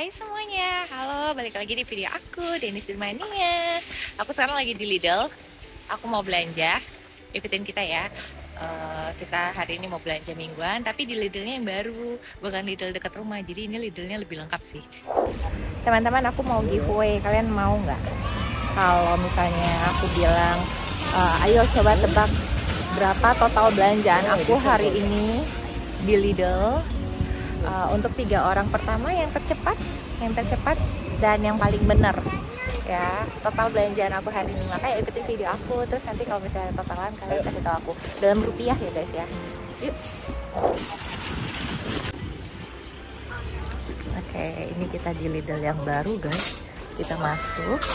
Hai semuanya, halo balik lagi di video aku Denis Dirmania Aku sekarang lagi di Lidl. Aku mau belanja. Ikutin kita ya. Uh, Kita hari ini mau belanja mingguan Tapi di Lidlnya yang baru Bukan Lidl dekat rumah. Jadi ini Lidlnya lebih lengkap sih. Teman-teman aku mau giveaway. Kalian mau nggak? Kalau misalnya aku bilang uh, Ayo coba tebak Berapa total belanjaan aku hari ini Di Lidl uh, untuk tiga orang pertama yang tercepat yang tercepat dan yang paling benar. Ya total belanjaan aku hari ini. Makanya ikuti video aku terus nanti kalau misalnya totalan kalian kasih tahu aku. Dalam rupiah ya guys ya. Yuk. Oke ini kita di Lidl yang baru guys. Kita masuk.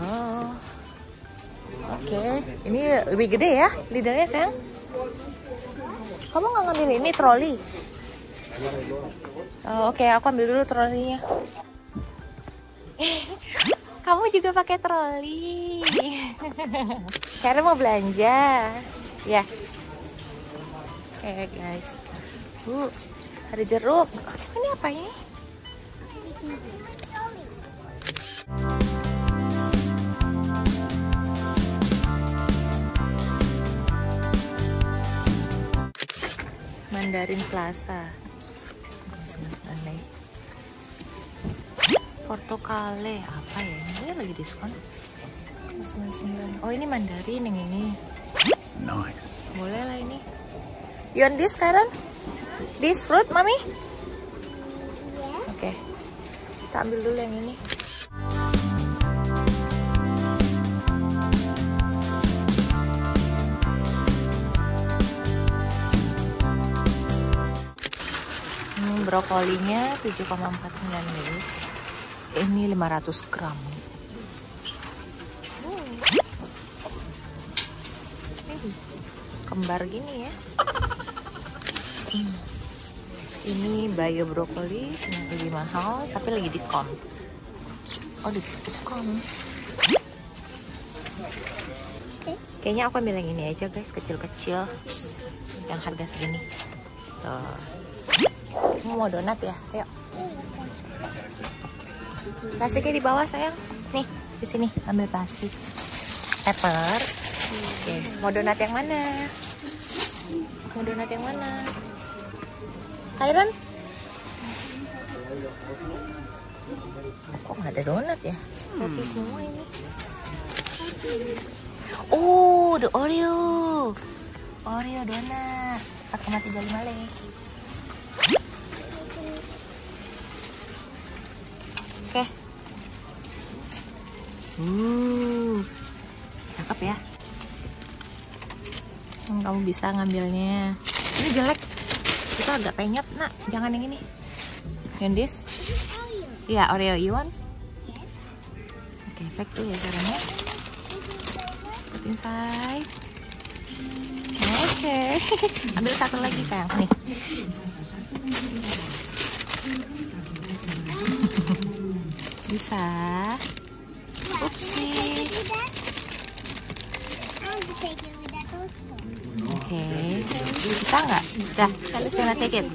Oh. Oke ini lebih gede ya Lidlnya sayang kamu nggak ngambil ini troli? Oh, Oke, okay, aku ambil dulu trolinya. Kamu juga pakai troli. Karena mau belanja. Ya. Oke, okay, guys. Bu, ada jeruk. Ini apa ini? Mandarin Plaza. Portokale apa ya? Ini lagi diskon. Oh ini Mandarin yang ini. Nice. Boleh lah ini. You want this sekarang? This fruit, mami? Oke. Okay. Kita ambil dulu yang ini. Brokolinya 7,49 mili ini 500 gram. Hmm. kembar gini ya. Hmm. ini bayo brokoli lebih mahal tapi lagi diskon. Oh di diskon. Kayaknya aku ambil yang ini aja guys kecil-kecil yang harga segini. Tuh mau donat ya? Ayo. Plastiknya di bawah sayang. Nih di sini. Ambil plastik. Pepper. Oke mau donat yang mana? Mau donat yang mana? Kairan kok nggak ada donat ya? Roti hmm. semua ini. Oh the Oreo. Oreo donat. 4,35 lagi Oke. Uh, cakep ya. Hmm, kamu bisa ngambilnya. Ini jelek. Itu agak penyet, nak. Jangan yang ini. Yang this? Iya, Oreo. You want? Oke, okay, tuh ya caranya. Put inside. Oke. Okay. Ambil satu lagi, sayang. Nih. bisa upsi oke okay. bisa nggak? Dah Alice gonna take it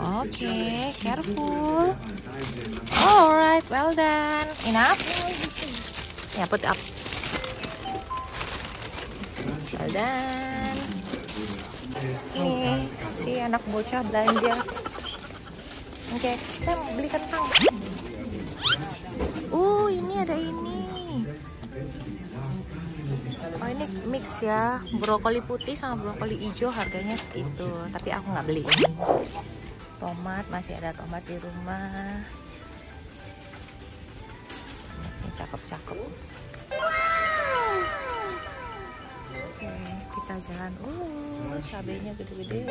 oke. Okay. careful. Alright well done. Enough. Yeah, put up. Well done. Nih si anak bocah belanja. Oke okay, saya mau beli kentang ini ada ini. Oh ini mix ya. Brokoli putih sama brokoli hijau harganya segitu. Tapi aku nggak beli. Ini tomat masih ada tomat di rumah. Ini cakep-cakep. Kita jalan. Uh cabenya gede-gede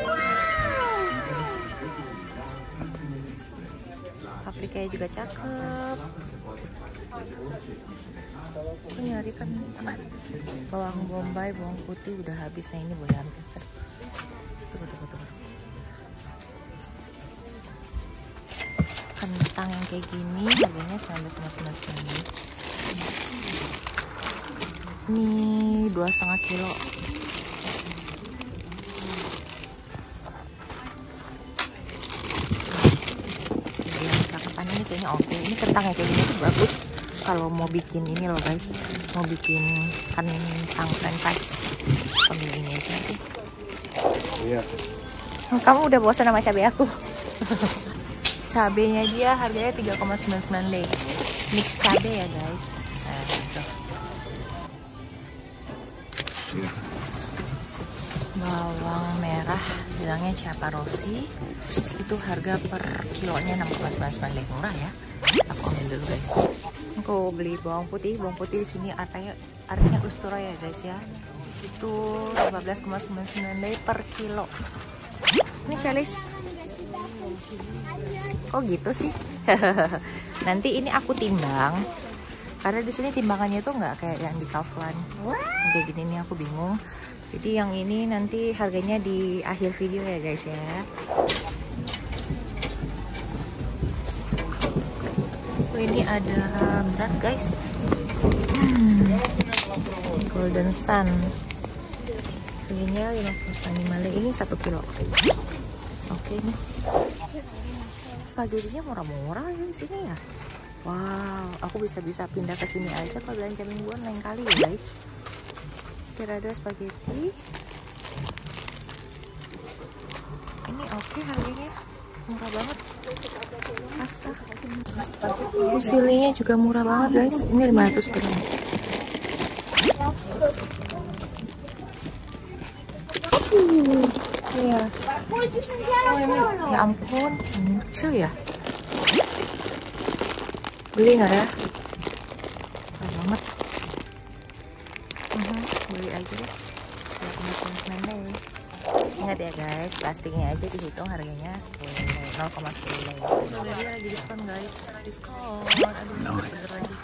paprikanya juga cakep. Aku nyari kan bawang bombay bawang putih udah habis. Nah ini boleh ambil. Tunggu tunggu tunggu kentang yang kayak gini harganya 19,99 Ini dua setengah kilo. Oke. Ini kentang ya kayak gini tuh bagus. Kalau mau bikin ini loh guys, mau bikin kentang french fries, ambil ini aja sih. Iya. Kamu udah bosan sama cabai aku? Cabenya dia harganya 3,99 lei. Mix cabai ya guys. Nah, gitu. Iya. Bawang merah bilangnya Ciaparosi itu harga per kilonya 6,99 lei murah ya. Aku ambil dulu guys. Aku beli bawang putih. Bawang putih di sini artinya artinya Ustura ya guys ya. Itu 15,99 lei per kilo. Ini Shalis. Kok gitu sih? Nanti ini aku timbang. Karena di sini timbangannya tuh nggak kayak yang di Kaufland. Kayak gini nih aku bingung. Jadi yang ini nanti harganya di akhir video ya guys ya. Oh, ini ada beras guys. Hmm. Golden Sun. Harganya 55 lei. Ini 1 kilo. Oke nih. Spagettinya murah-murah ya di sini ya. Wow, aku bisa-bisa pindah ke sini aja kalau belanja mingguan lain kali ya guys. Kira ada spaghetti. Ini oke harganya. Murah banget. Pasta. Fusilinya juga murah banget guys. Ini 500 gram. Iya. Oh, ya ampun, lucu ya. Beli nggak ya? Beli aja deh. Lihat teman-teman deh. Ingat ya guys, plastiknya aja dihitung harganya 10 lei, 0,10 lei. Udah dia lagi diskon guys, diskon. Aduh, seger-seger lagi.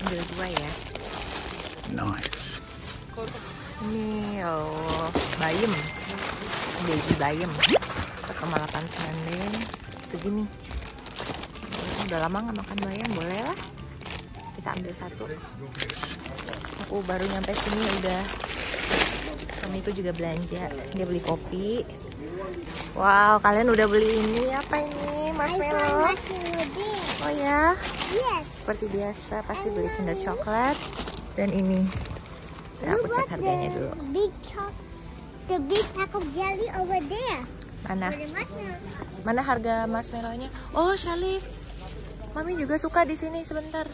Ambil dua ya. Nice. Ini oh, bayam. Baby bayam. 1,89 lei. Segini. Udah lama nggak makan bayam, boleh lah. Kita ambil satu. Aku baru nyampe sini udah suamiku juga belanja. Dia beli kopi. Wow, kalian udah beli ini apa ini? Marshmallow. Oh ya, seperti biasa pasti beli Kinder coklat dan ini. Nah, aku cek harganya dulu. Big choc the big pack of jelly over there. Mana? Mana harga marshmallownya? Oh, Shalis. Mami juga suka di sini sebentar.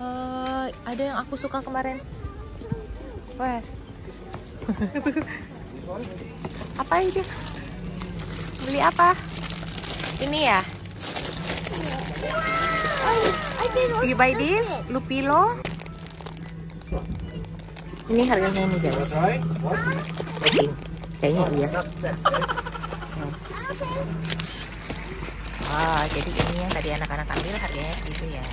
Eh, ada yang aku suka kemarin. Wah. apa itu? Beli apa? Ini ya? Did You buy this? Lupilo? Ini harganya ini guys. Kayaknya iya. Ah, jadi ini yang tadi anak-anak ambil harganya segitu ya.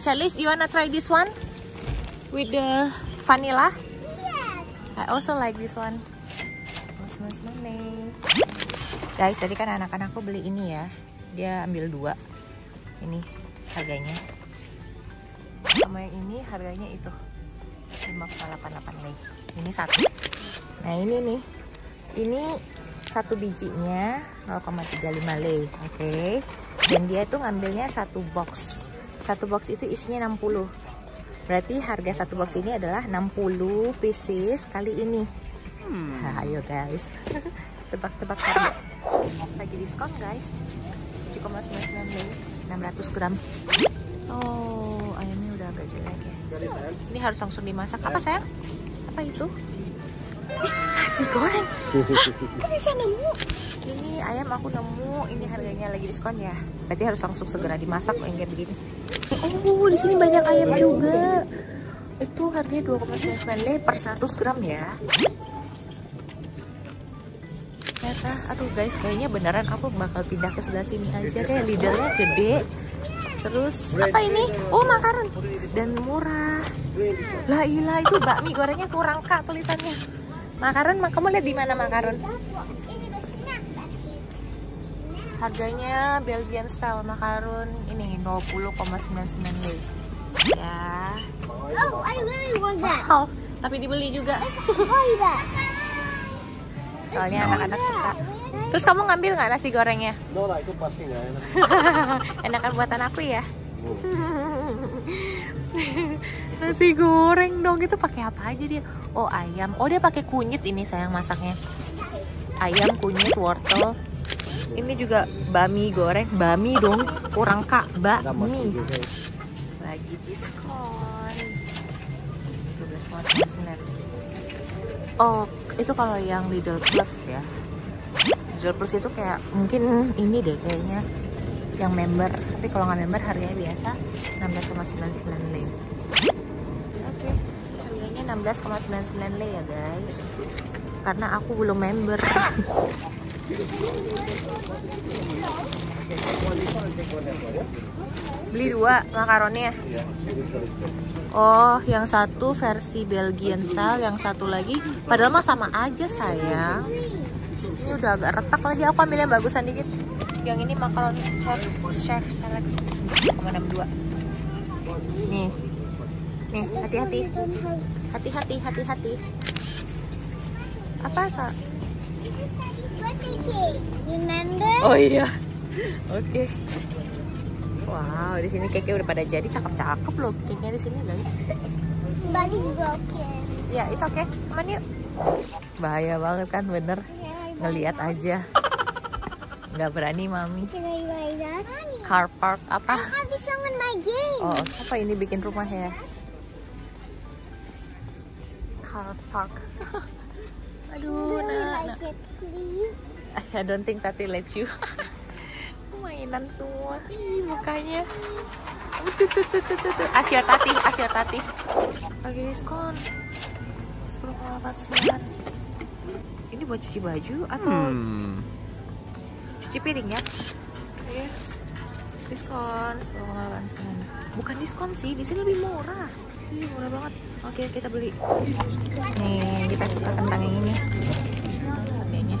Charlize, you wanna try this one? With the vanilla? Yes. I also like this one. Mas mas money. Guys, tadi kan anak-anakku beli ini ya. Dia ambil dua. Ini harganya. Sama yang ini harganya itu 5,88 lei. Ini satu. Nah ini nih. Ini satu bijinya 0,35 lei. Oke. Dan dia tuh ngambilnya satu box. Satu box itu isinya 60. Berarti harga satu box ini adalah 60 pieces kali ini. Nah, ayo guys. Tebak-tebak harga. Lagi diskon guys. 7,99 lei. 600 gram. Oh, ayamnya udah agak jelek ya. Ini harus langsung dimasak. Apa sayang? Apa itu? Nasi goreng. Aku bisa nemu. Ini ayam aku nemu. Ini harganya lagi diskon ya. Berarti harus langsung segera dimasak yang kayak begini. Oh, di sini banyak ayam juga. Itu harganya 2,99 lei per 100 gram ya. Ternyata, aduh guys, kayaknya beneran aku bakal pindah ke sebelah sini aja deh. Lidlnya gede. Terus apa ini? Oh makaron dan murah. Lah ilah itu bakmi gorengnya kurang kak tulisannya. Makaron, mak- kamu lihat di mana makaron? Harganya Belgian style macaron ini 20,99 lei. Ya. Oh, I really want that. Wow, tapi dibeli juga. Soalnya anak-anak suka. Terus kamu ngambil nggak nasi gorengnya? No lah, itu pasti nggak enak. Enakan buatan aku ya. nasi goreng dong itu pakai apa aja dia? Oh ayam. Oh dia pakai kunyit ini sayang masaknya. Ayam, kunyit, wortel. Ini juga bami goreng, bami dong. Kurang kak, bami. Lagi diskon. 12,99. Oh, itu kalau yang Lidl Plus ya. Lidl Plus itu kayak mungkin ini deh kayaknya yang member. Tapi kalau nggak member harganya biasa 16,99 lei. Oke, harganya 16,99 lei ya guys. Karena aku belum member. Beli dua makaronnya. Ini coba. Oh, yang satu versi Belgian style, yang satu lagi padahal mah sama aja sayang. Ini udah agak retak lagi. Aku ambil yang bagusan dikit. Yang ini makaron chef chef select 0,62. Nih. Nih, hati-hati. Hati-hati, hati-hati. Apa sa? Remember? Oh iya. Oke. Wow, di sini cake udah pada jadi cakep-cakep loh cake-nya di sini guys. But it's broken. Ya, is oke. Aman yuk. Bahaya banget kan bener. Ngeliat aja. Nggak berani mami. Car park apa? Oh, apa ini bikin rumah ya? Car park. Aduh, nah, nah. I don't think Tati let you. Mainan semua. Ih, mukanya. Uh, Tuh, tuh, tuh, tuh, tuh, tuh. Asia Tati, Asia Tati. Lagi diskon. 10,89. Ini buat cuci baju atau Hmm. Cuci piring ya? Iya. Diskon 10,89. Bukan diskon sih, di sini lebih murah. Ih, murah banget. Oke, kita beli. Nih, kita suka kentang yang ini. Harganya.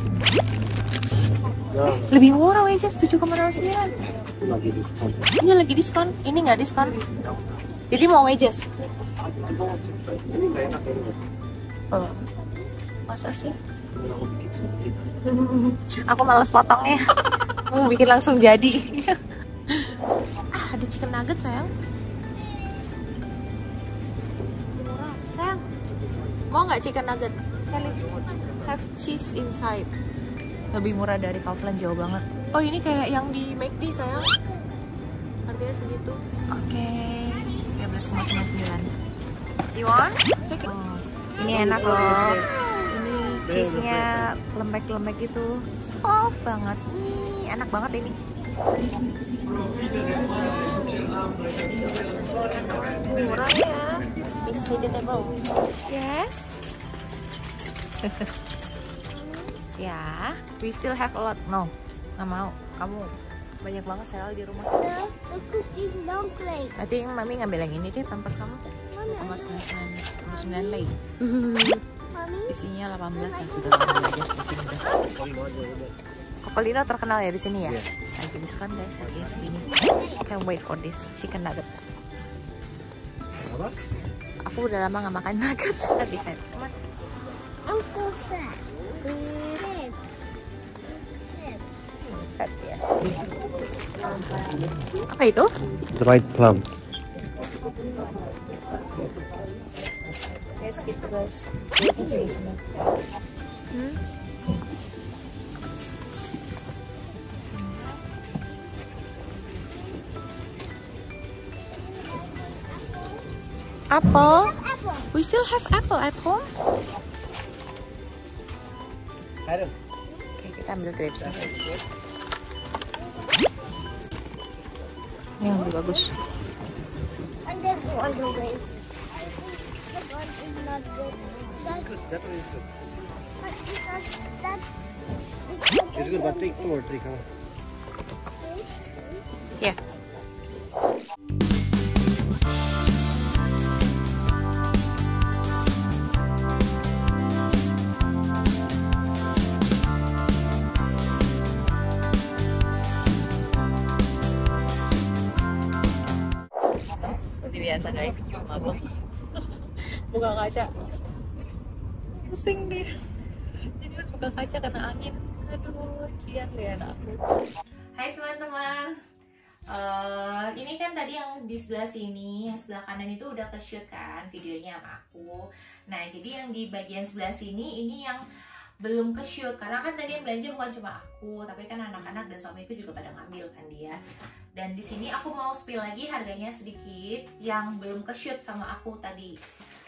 Ya, Lebih murah wages 7,09. itu lagi diskon. Ini lagi diskon, ini nggak diskon. Jadi mau wages. Ini nggak enak ini. Oh. Masa sih? Aku males potongnya. Mau bikin langsung jadi. ah, ada chicken nugget sayang. Murah. Sayang. Mau nggak chicken nugget? Kelly have cheese inside. Lebih murah dari Kaufland jauh banget. Oh ini kayak yang di McD sayang. Harganya segitu. Oke. 13,99. You want? Oh, ini enak loh. Cheese-nya lembek-lembek gitu. Soft banget. Nih, enak banget ini. Murah ya. Mixed vegetable. Yes. ya, we still have a lot. No, nggak mau. Kamu banyak banget sel di rumah. No, the cookies don't play. Nanti mami ngambil yang ini deh pampers kamu. Sama sembilan sembilan lagi. Isinya 18 ya sudah ambil aja di sini udah. Kokolino terkenal ya di sini ya. Iya. Lagi diskon guys harganya segini. Can't wait for this chicken nugget. Apa? Aku udah lama nggak makan nugget. Come on, I'm so sad. Set ya. Apa itu? Dried plum. Yes gitu guys. Ini semua. Hmm? Apple. apple. We still have apple at home. Ada. Oke, kita ambil grapes Ini yang lebih bagus. And then go not good. That's That one is good. but because that's It's good, but take two or three. Come on. Ya. Pusing jadi harus buka kaca karena angin. Aduh cian deh anakku. Hai teman-teman. Eh, ini kan tadi yang di sebelah sini, yang sebelah kanan itu udah ke shoot kan videonya sama aku. Nah, jadi yang di bagian sebelah sini ini yang belum ke shoot karena kan tadi yang belanja bukan cuma aku, tapi kan anak-anak dan suamiku juga pada ngambil kan dia. Dan di sini aku mau spill lagi harganya sedikit yang belum ke shoot sama aku tadi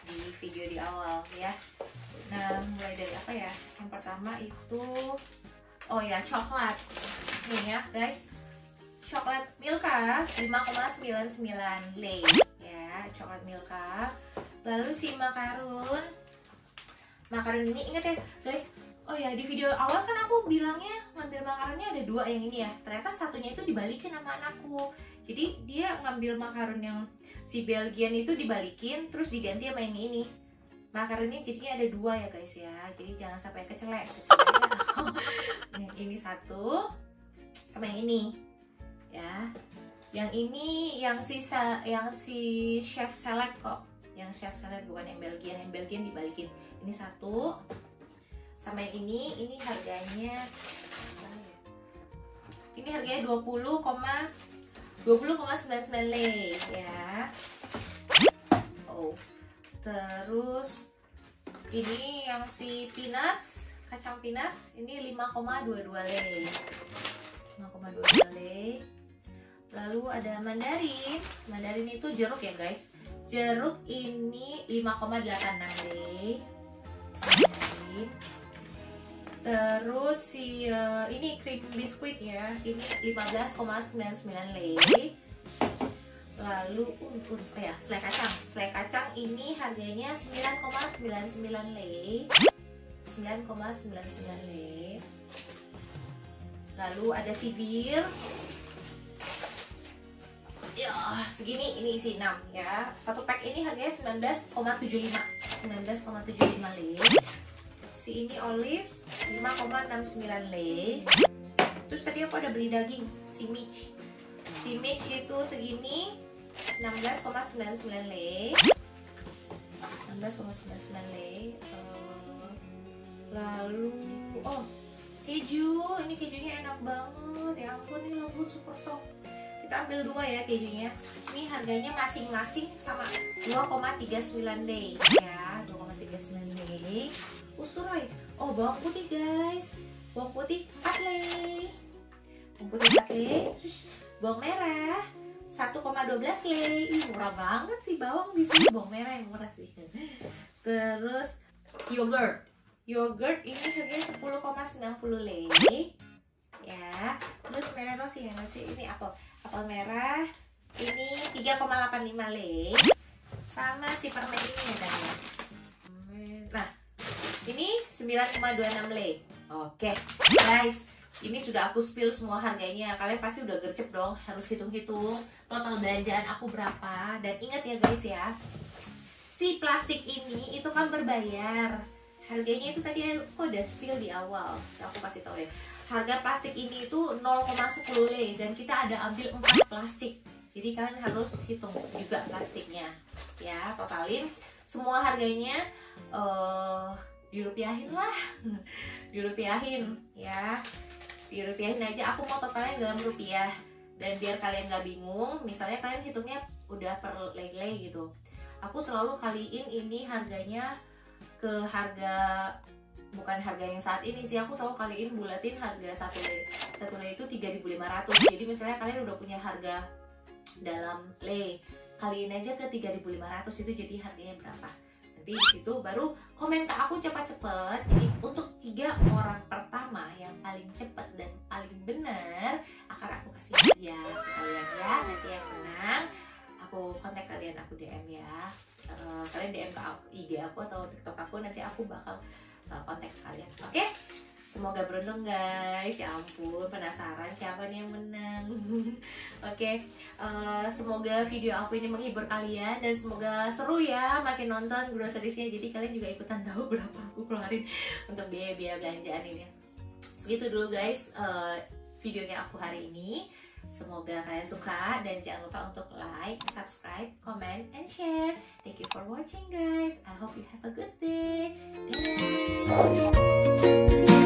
di video di awal ya. Nah, mulai dari apa ya? Yang pertama itu oh ya, coklat. Nih ya, guys. Coklat Milka 5,99 lei ya. Coklat Milka. Lalu si makarun. Makarun ini ingat ya guys. Oh ya di video awal kan aku bilangnya ngambil makarunnya ada dua yang ini ya. Ternyata satunya itu dibalikin sama anakku jadi dia ngambil makarun yang si Belgian itu dibalikin terus diganti sama yang ini. Makarunnya jadinya ada dua ya guys ya. Jadi jangan sampai kecelek yang ini satu sama yang ini ya. Yang ini yang sisa yang si chef select kok. Yang chef select bukan yang Belgian. Yang Belgian dibalikin. Ini satu sama yang ini. Ini harganya ini harganya 20, 20,99 lei ya. Oh terus ini yang si peanuts kacang peanuts ini 5,22 lei 5,22 lei lalu ada mandarin. Mandarin itu jeruk ya guys. Jeruk ini 5,86 lei mandarin terus si uh, ini cream biskuit ya ini 15,99 lei. Lalu uh, uh, oh ya selai kacang. Selai kacang ini harganya 9,99 lei. 9,99 lei. Lalu ada si bir. Ya segini ini isi 6 ya. Satu pack ini harganya 19,75 19,75 lei si ini olives 5,69 lei terus tadi aku ada beli daging si Mitch. Si Mitch itu segini 16,99 lei 16,99 lei uh, lalu oh keju. Ini kejunya enak banget. Ya ampun ini lembut super soft. Kita ambil dua ya kejunya. Ini harganya masing-masing sama 2,39 day ya 2,39 day usuroy oh bawang putih guys. Bawang putih 4 lei bawang putih 4 lei terus bawang merah. 1,12 lei Ih, murah banget sih bawang di sini. Bawang merah yang murah sih. Terus yogurt. Yogurt ini harganya 10,90 lei ya. Terus merah rossi ya rossi ini apel. Apel merah. Ini 3,85 lei sama si permen ini ini 9,26 lei oke guys ini sudah aku spill semua harganya. Kalian pasti udah gercep dong harus hitung-hitung total belanjaan aku berapa. Dan ingat ya guys ya si plastik ini itu kan berbayar. Harganya itu tadi aku udah spill di awal. Aku kasih tau deh. Harga plastik ini itu 0,10 lei dan kita ada ambil 4 plastik. Jadi kalian harus hitung juga plastiknya. Ya totalin semua harganya uh, dirupiahin lah. Dirupiahin ya. Dirupiahin aja. Aku mau totalnya dalam rupiah. Dan biar kalian gak bingung misalnya kalian hitungnya udah per lei-lei gitu. Aku selalu kaliin ini harganya ke harga bukan harga yang saat ini sih. Aku selalu kaliin bulatin harga satu lei satu lei itu 3.500 jadi misalnya kalian udah punya harga dalam lei kaliin aja ke 3.500 itu jadi harganya berapa nanti di situ baru komen ke aku cepat-cepat. Jadi untuk tiga orang pertama yang paling cepat dan paling benar akan aku kasih hadiah ke kalian ya. Nanti yang menang aku kontak kalian aku DM ya. Uh, kalian DM ke aku, IG aku atau TikTok aku nanti aku bakal uh, kontak kalian oke? okay? Semoga beruntung guys, ya ampun penasaran siapa nih yang menang Oke, okay. uh, semoga video aku ini menghibur kalian Dan semoga seru ya makin nonton groceries-nya Jadi kalian juga ikutan tahu berapa aku keluarin untuk biaya-biaya belanjaan ini Segitu dulu guys uh, videonya aku hari ini Semoga kalian suka dan jangan lupa untuk like, subscribe, comment, and share. Thank you for watching guys. I hope you have a good day. Dadah.